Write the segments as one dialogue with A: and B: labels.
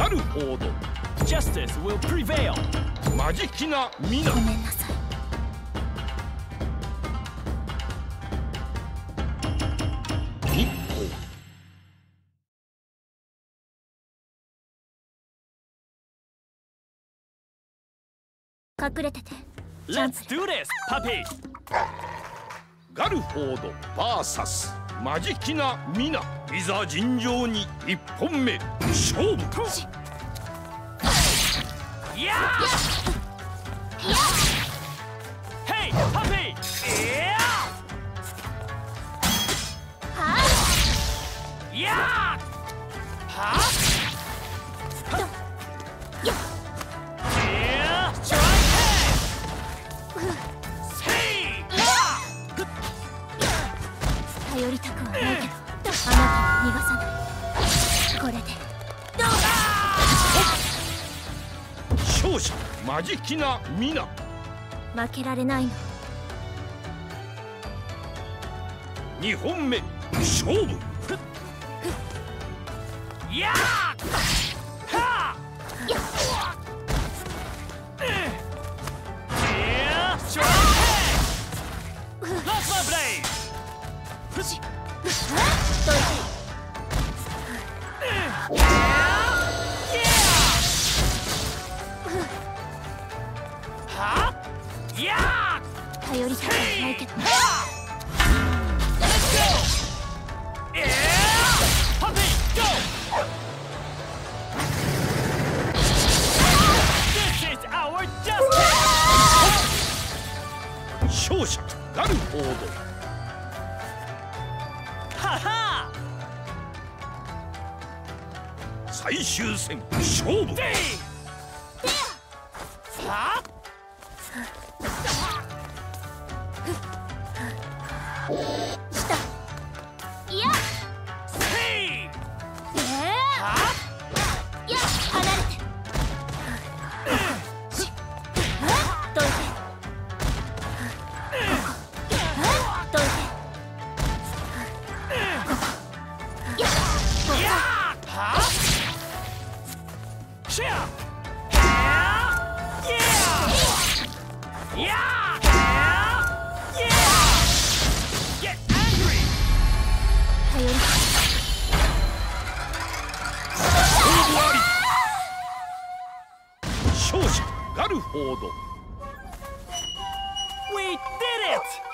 A: ガルフォード
B: Justice will prevail
A: マジキナミナ
C: ごめんなさい隠れてて
B: Let's do this puppy
A: ガルフォード VS マジキナミいざ尋常に一本目。勝負
B: か。いやヘ
C: イ
B: ハッピー。いやはいやは？っ
C: 頼りたくはないけどあなたは逃がさない。これでどうだ。
A: 勝者マジキナミナ。
C: 負けられないの
A: 2本目勝負。
C: やーく
A: じガルフォード。
B: ード Ha ha!
A: 最終戦勝負
B: D! Ha?
A: ガルフォード
B: We did it!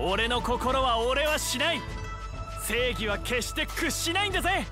B: 俺の心は俺はしない。正義は決して屈しないんだぜ。